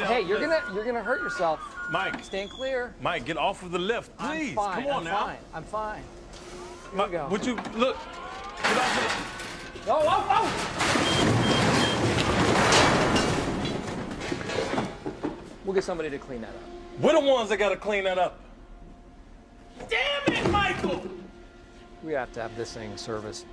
Hey, you're gonna you're gonna hurt yourself. Mike, Stand clear. Mike, get off of the lift, I'm please. fine. Come on I'm now. fine. I'm fine. Here Mike, we go. Would you look? Get off of Oh, oh, oh! We'll get somebody to clean that up. we're the ones that gotta clean that up. Damn it, Michael! We have to have this thing serviced